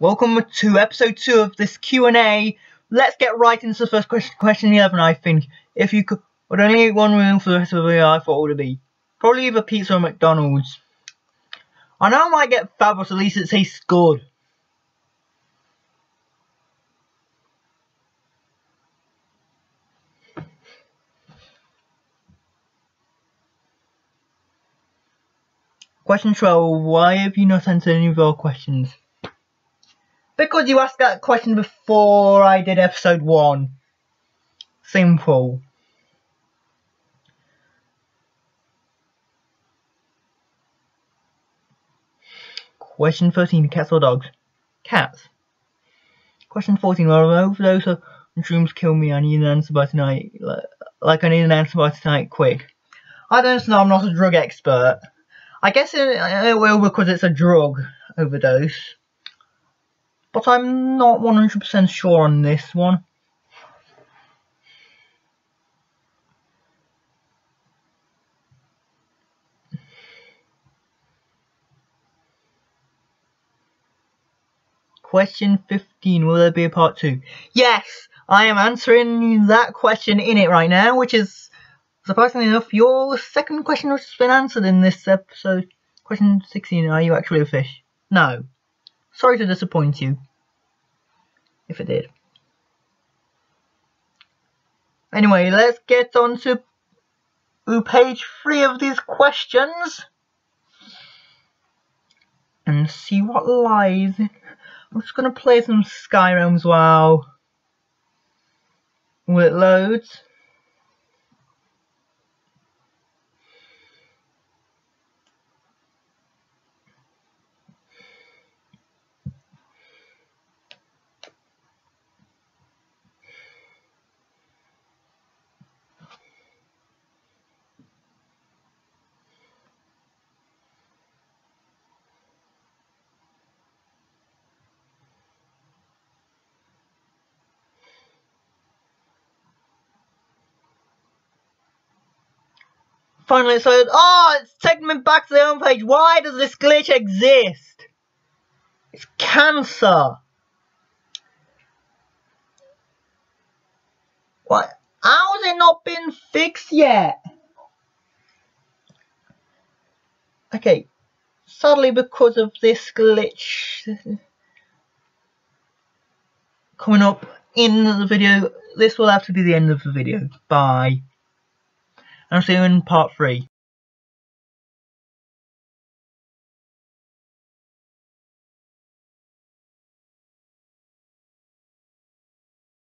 Welcome to episode 2 of this Q&A. Let's get right into the first question, question 11 I think. If you could, would only eat one meal for the rest of the video, I thought would it be? Probably either pizza or McDonald's. I know I might get but at least it tastes good. Question 12. Why have you not answered any of your questions? Because you asked that question before I did episode 1. Simple. Question 13. Cats or dogs? Cats. Question 14. Well, those dreams kill me, I need an answer by tonight. Like, I need an answer by tonight, quick. I don't know, I'm not a drug expert. I guess it, it will because it's a drug overdose. But I'm not 100% sure on this one. Question 15, will there be a part 2? Yes, I am answering that question in it right now, which is, surprisingly enough, your second question has been answered in this episode. Question 16, are you actually a fish? No. Sorry to disappoint you. If it did. Anyway, let's get on to page 3 of these questions. And see what lies I'm just gonna play some Skyrim as well. It loads? Finally said, oh, it's taking me back to the home page. Why does this glitch exist? It's cancer. What? How has it not been fixed yet? Okay, sadly because of this glitch coming up in the video, this will have to be the end of the video. Bye. I'll see you in part 3.